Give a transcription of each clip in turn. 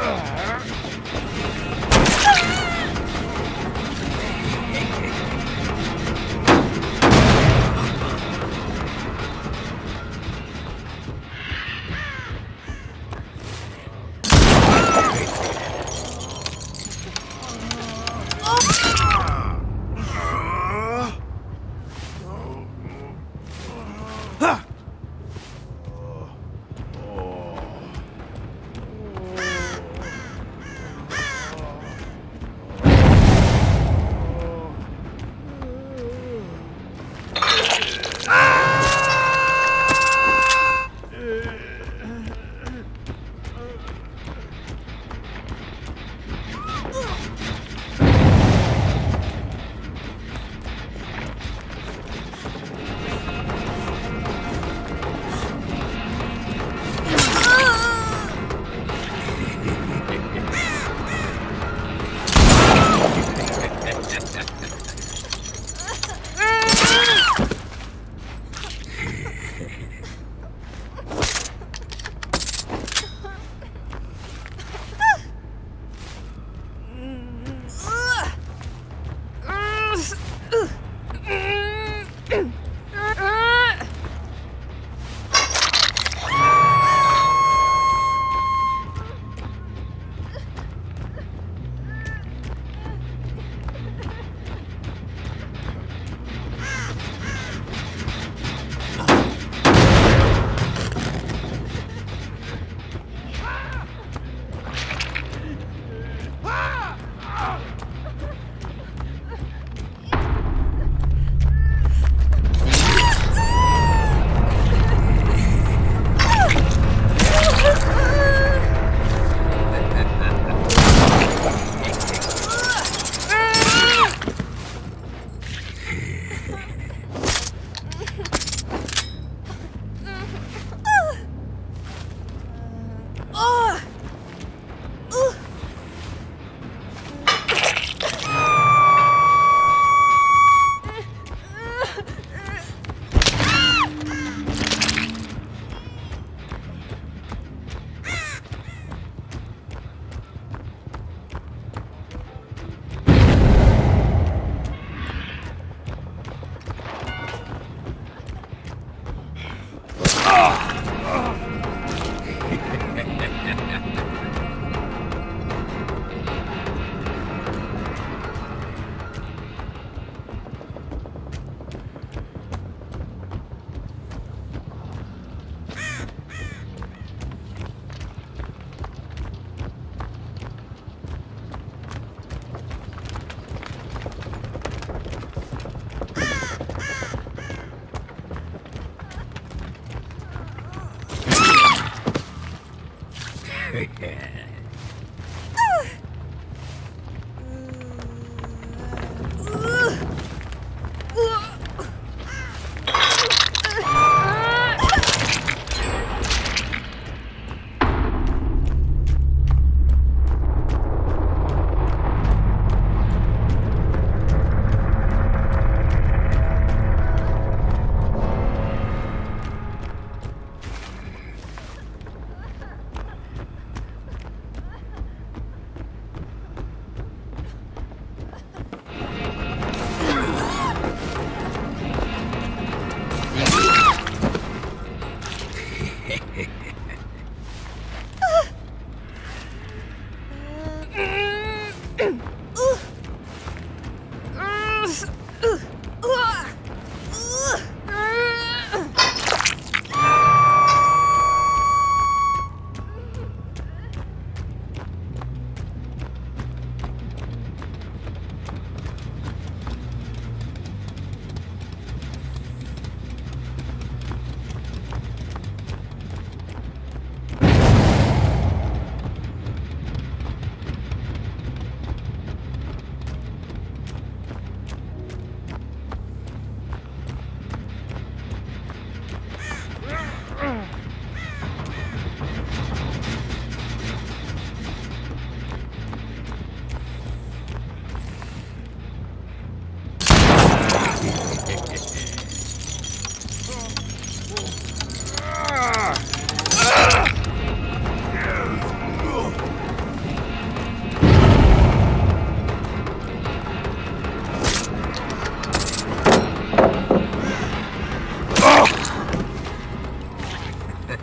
Uh. Yeah. Yeah.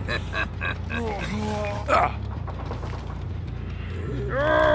Oh, ah. ah.